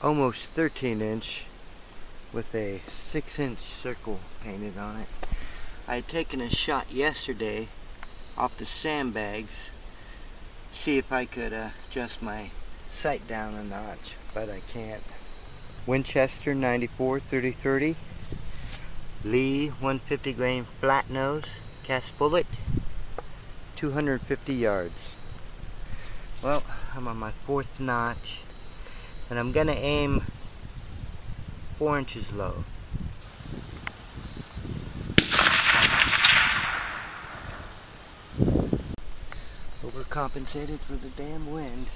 almost 13 inch with a 6 inch circle painted on it. I had taken a shot yesterday off the sandbags see if I could uh, adjust my sight down a notch but I can't. Winchester 94 3030 Lee 150 grain flat nose cast bullet 250 yards. Well, I'm on my fourth notch and I'm gonna aim four inches low. Overcompensated for the damn wind.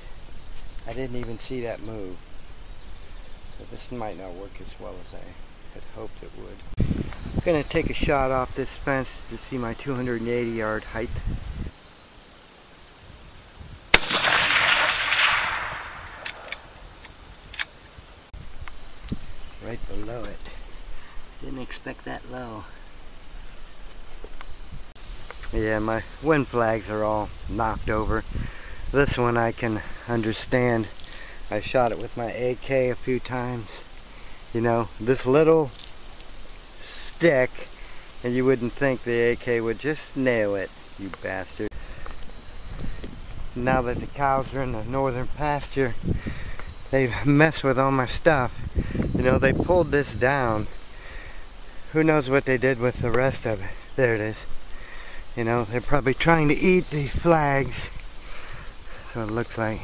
I didn't even see that move. So this might not work as well as I had hoped it would. I'm gonna take a shot off this fence to see my 280 yard height. Right below it. Didn't expect that low. Yeah, my wind flags are all knocked over. This one I can understand. I shot it with my AK a few times. You know, this little stick, and you wouldn't think the AK would just nail it, you bastard. Now that the cows are in the northern pasture, they've messed with all my stuff. You know, they pulled this down. Who knows what they did with the rest of it. There it is. You know, they're probably trying to eat the flags. So it looks like